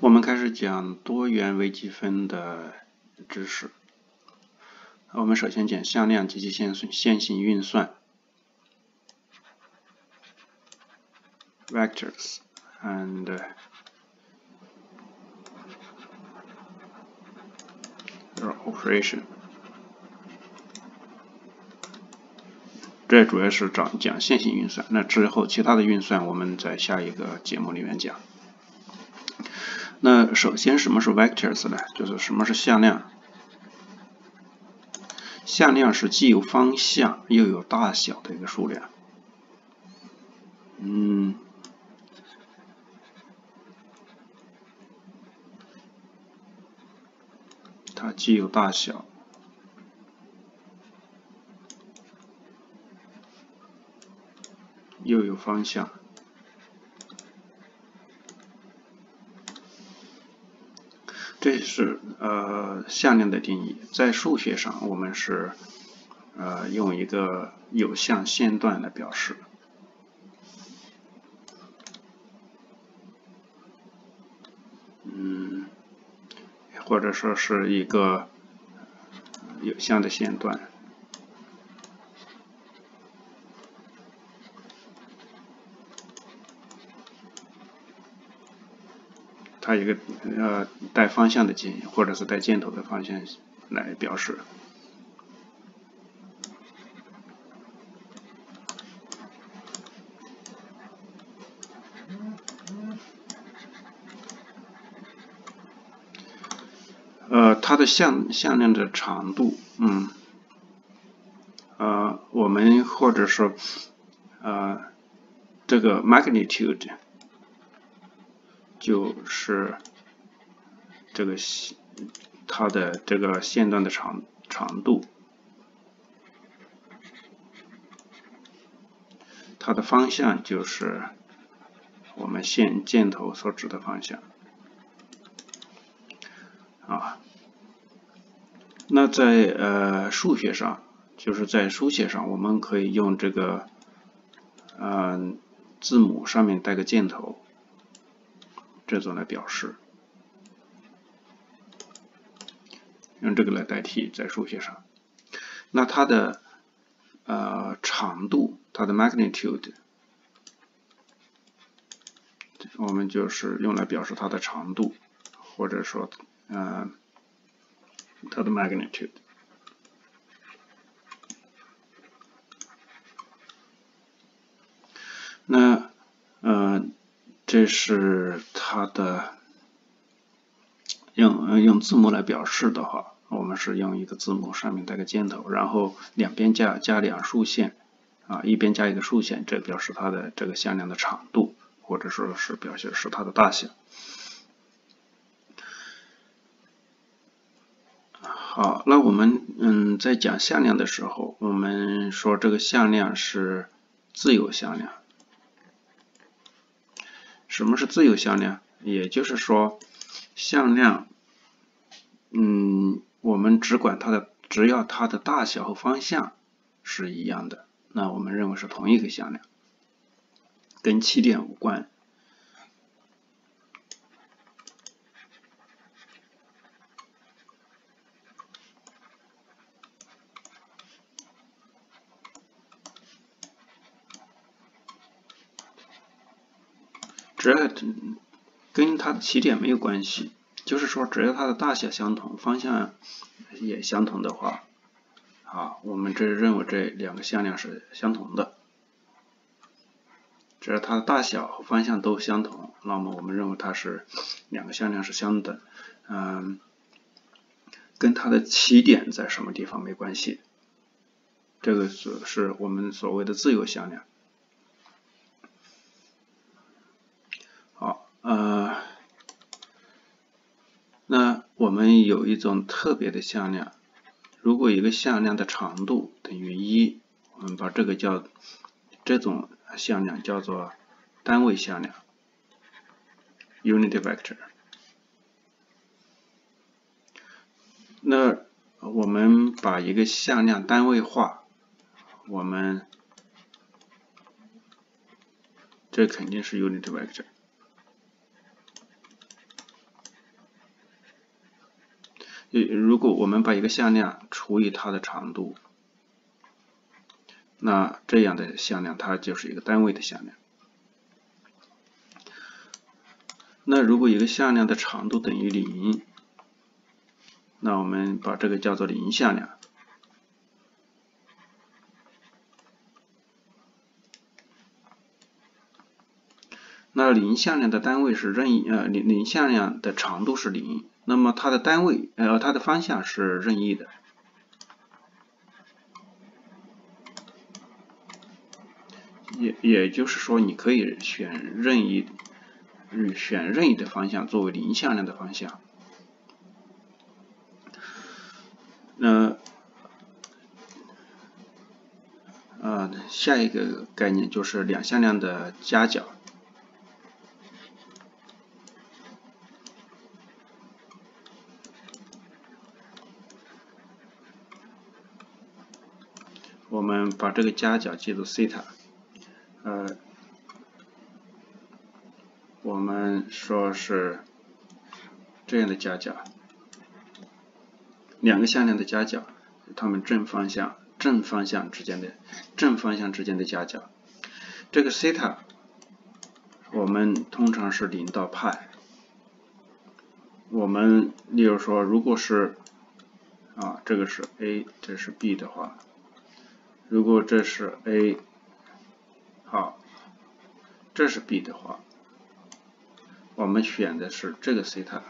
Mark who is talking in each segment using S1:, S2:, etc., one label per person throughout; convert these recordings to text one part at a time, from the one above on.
S1: 我们开始讲多元微积分的知识。我们首先讲向量及其线线性运算 （vectors and their operation）。这主要是讲讲线性运算，那之后其他的运算我们在下一个节目里面讲。那首先什么是 vectors 呢？就是什么是向量？向量是既有方向又有大小的一个数量。嗯，它既有大小。又有方向，是呃向量的定义。在数学上，我们是呃用一个有向线段来表示，嗯，或者说是一个有向的线段。它一个呃带方向的箭，或者是带箭头的方向来表示。呃，它的向向量的长度，嗯，呃，我们或者说呃这个 magnitude。就是这个线它的这个线段的长长度，它的方向就是我们线箭头所指的方向啊。那在呃数学上，就是在书写上，我们可以用这个嗯字母上面带个箭头。这种来表示，用这个来代替在数学上。那它的呃长度，它的 magnitude，我们就是用来表示它的长度，或者说呃它的 magnitude。那呃。这是它的用用字母来表示的话，我们是用一个字母上面带个箭头，然后两边加加两竖线啊，一边加一个竖线，这表示它的这个向量的长度，或者说是表示是它的大小。好，那我们嗯在讲向量的时候，我们说这个向量是自由向量。什么是自由向量？也就是说，向量，嗯，我们只管它的，只要它的大小和方向是一样的，那我们认为是同一个向量，跟起点无关。只要跟它的起点没有关系，就是说只要它的大小相同，方向也相同的话，啊，我们这认为这两个向量是相同的。只要它的大小和方向都相同，那么我们认为它是两个向量是相等。嗯，跟它的起点在什么地方没关系，这个是是我们所谓的自由向量。呃，那我们有一种特别的向量，如果一个向量的长度等于一，我们把这个叫这种向量叫做单位向量 （unit vector）。那我们把一个向量单位化，我们这肯定是 unit vector。如果我们把一个向量除以它的长度，那这样的向量它就是一个单位的向量。那如果一个向量的长度等于零，那我们把这个叫做零向量。那零向量的单位是任意呃零零向量的长度是零，那么它的单位呃它的方向是任意的，也也就是说你可以选任意选任意的方向作为零向量的方向。那呃下一个概念就是两向量的夹角。我们把这个夹角记作西塔，呃，我们说是这样的夹角，两个向量的夹角，它们正方向正方向之间的正方向之间的夹角，这个西塔我们通常是零到派，我们例如说，如果是啊，这个是 a，这是 b 的话。如果这是 a，好，这是 b 的话，我们选的是这个西塔，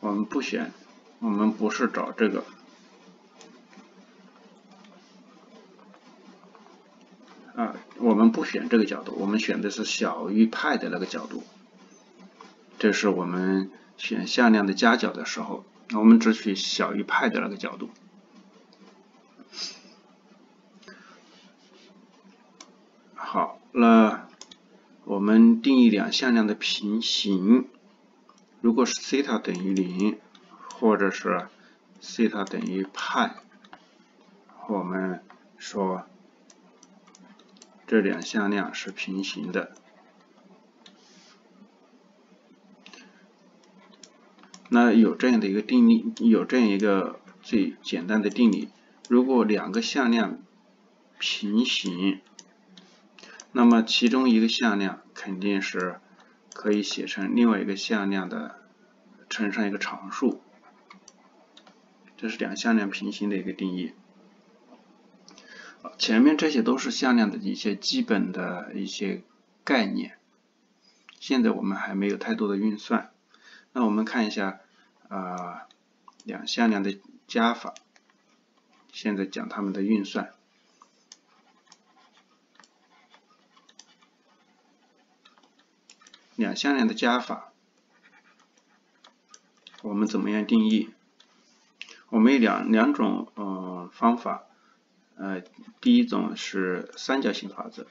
S1: 我们不选，我们不是找这个，啊，我们不选这个角度，我们选的是小于派的那个角度，这是我们选向量的夹角的时候，我们只取小于派的那个角度。好，那我们定义两向量的平行，如果是西塔等于零，或者是西塔等于派，我们说这两向量是平行的。那有这样的一个定理，有这样一个最简单的定理，如果两个向量平行。那么其中一个向量肯定是可以写成另外一个向量的乘上一个常数，这是两向量平行的一个定义。前面这些都是向量的一些基本的一些概念，现在我们还没有太多的运算。那我们看一下啊两向量的加法，现在讲它们的运算。两向量的加法，我们怎么样定义？我们有两两种嗯方法，呃，第一种是三角形法则。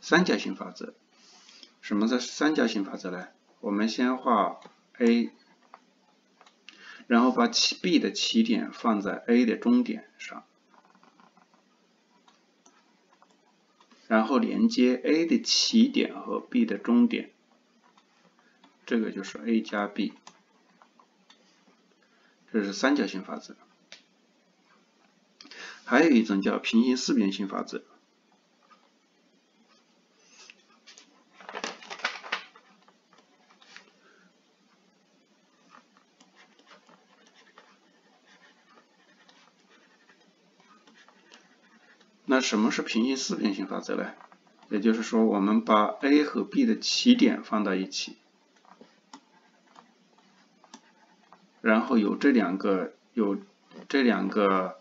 S1: 三角形法则，什么是三角形法则呢？我们先画 A。然后把起 B 的起点放在 A 的终点上，然后连接 A 的起点和 B 的终点，这个就是 A 加 B，这是三角形法则。还有一种叫平行四边形法则。那什么是平行四边形法则呢？也就是说，我们把 A 和 B 的起点放到一起，然后有这两个有这两个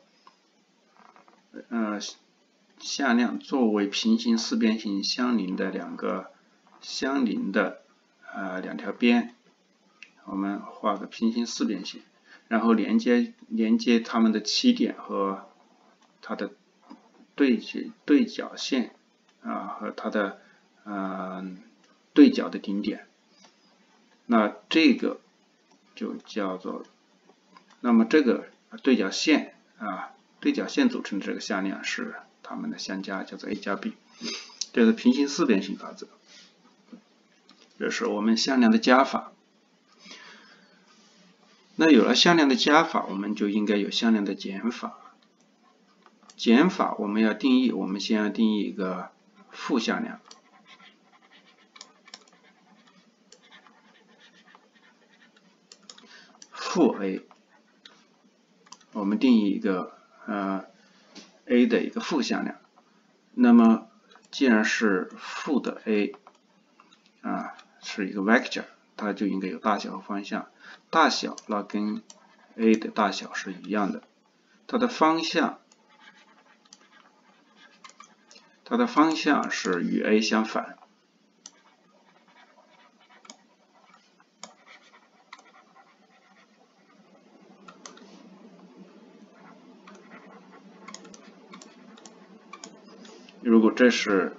S1: 呃向量作为平行四边形相邻的两个相邻的呃两条边，我们画个平行四边形，然后连接连接它们的起点和它的。对角对角线啊和它的嗯对角的顶点，那这个就叫做，那么这个对角线啊对角线组成的这个向量是它们的相加，叫做 a 加 b。这是平行四边形法则。这是我们向量的加法。那有了向量的加法，我们就应该有向量的减法。减法我们要定义，我们先要定义一个负向量，负 a。我们定义一个呃 a 的一个负向量。那么既然是负的 a 啊，是一个 vector，它就应该有大小和方向。大小那跟 a 的大小是一样的，它的方向，它的方向是与 a 相反。如果这是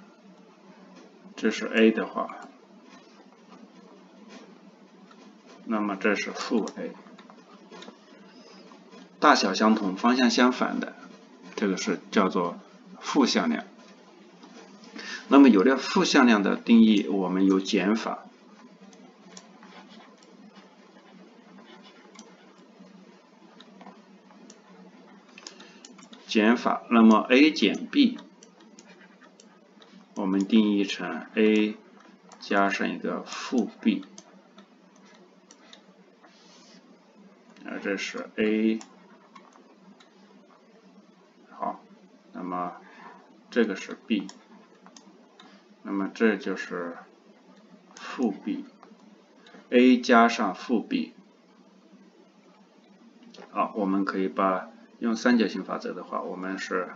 S1: 这是 a 的话。那么这是负 a，大小相同，方向相反的，这个是叫做负向量。那么有了负向量的定义，我们有减法，减法，那么 a 减 b，我们定义成 a 加上一个负 b。这是 a，好，那么这个是 b，那么这就是负 b，a 加上负 b，好，我们可以把用三角形法则的话，我们是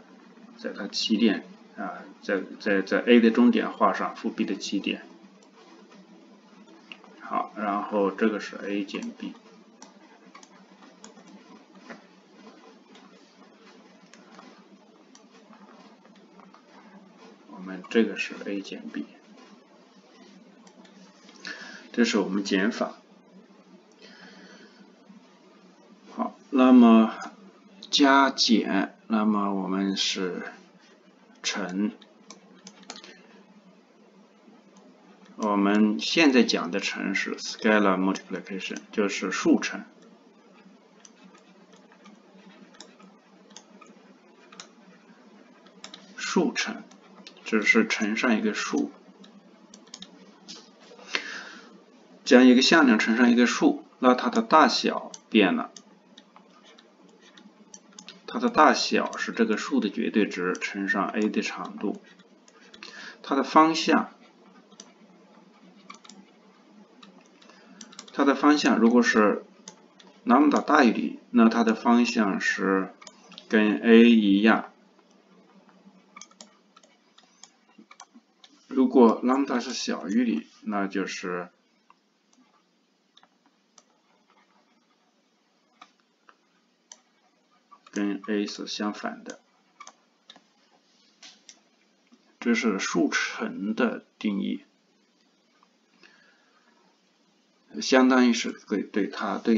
S1: 在它起点啊，在在在 a 的终点画上负 b 的起点，好，然后这个是 a 减 b。这个是 a 减 b，这是我们减法。好，那么加减，那么我们是乘。我们现在讲的乘是 scalar multiplication，就是数乘。数乘。只是乘上一个数，将一个向量乘上一个数，那它的大小变了。它的大小是这个数的绝对值乘上 a 的长度，它的方向，它的方向如果是 lambda 大于零，那它的方向是跟 a 一样。如果 lambda 是小于零，那就是跟 a 是相反的。这是数乘的定义，相当于是对对它对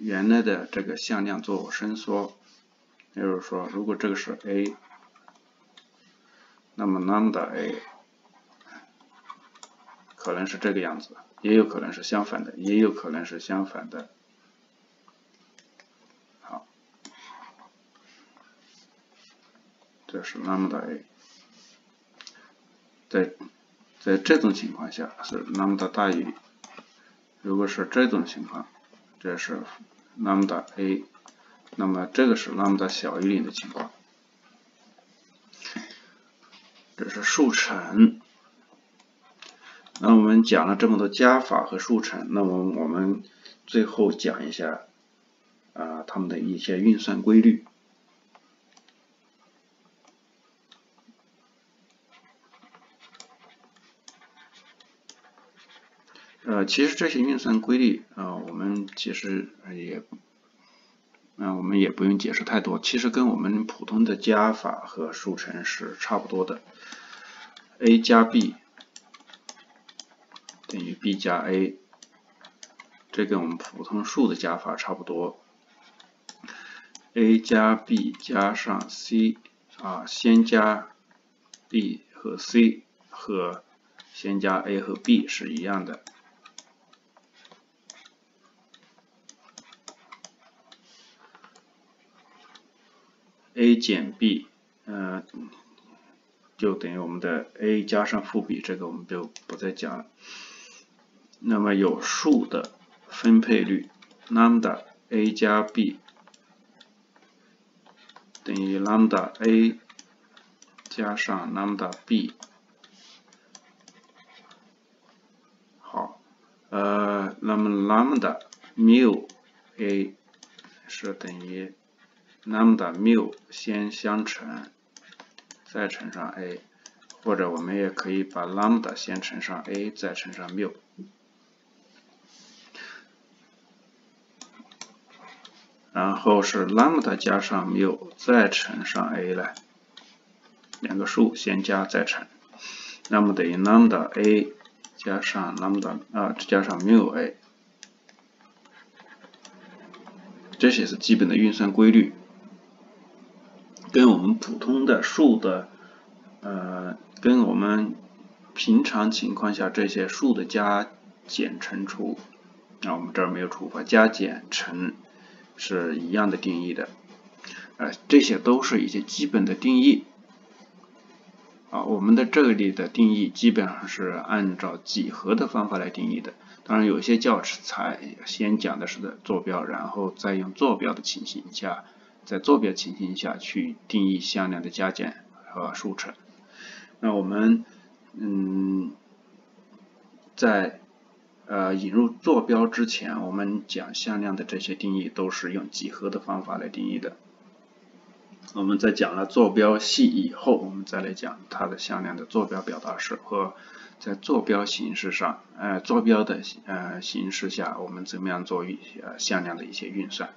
S1: 原来的这个向量做伸缩。也就是说，如果这个是 a，那么 lambda a。可能是这个样子，也有可能是相反的，也有可能是相反的。好，这是 lambda a，在在这种情况下是 lambda 大于，如果是这种情况，这是 lambda a，那么这个是 lambda 小于零的情况，这是数乘。那我们讲了这么多加法和数乘，那么我们最后讲一下啊它们的一些运算规律。呃，其实这些运算规律啊，我们其实也，嗯，我们也不用解释太多，其实跟我们普通的加法和数乘是差不多的，a 加 b。等于 b 加 a，这跟我们普通数的加法差不多。a 加 b 加上 c，啊，先加 b 和 c，和先加 a 和 b 是一样的。a 减 b，嗯，就等于我们的 a 加上负 b，这个我们就不再讲了。那么有数的分配率，lambda a 加 b 等于 lambda a 加上 lambda b。好，呃，那么 lambda mu a 是等于 lambda mu 先相乘，再乘上 a，或者我们也可以把 lambda 先乘上 a，再乘上 mu。然后是 lambda 加上 mu 再乘上 a 来，两个数先加再乘，那么等于 lambda a 加上 lambda 啊加上 mu a，这些是基本的运算规律，跟我们普通的数的呃跟我们平常情况下这些数的加减乘除，啊我们这儿没有除法，加减乘。是一样的定义的，呃，这些都是一些基本的定义，啊，我们的这里的定义基本上是按照几何的方法来定义的，当然有些教材先讲的是的坐标，然后再用坐标的情形下，在坐标情形下去定义向量的加减和数乘，那我们嗯，在呃，引入坐标之前，我们讲向量的这些定义都是用几何的方法来定义的。我们在讲了坐标系以后，我们再来讲它的向量的坐标表达式和在坐标形式上，呃，坐标的呃形式下，我们怎么样做呃向量的一些运算。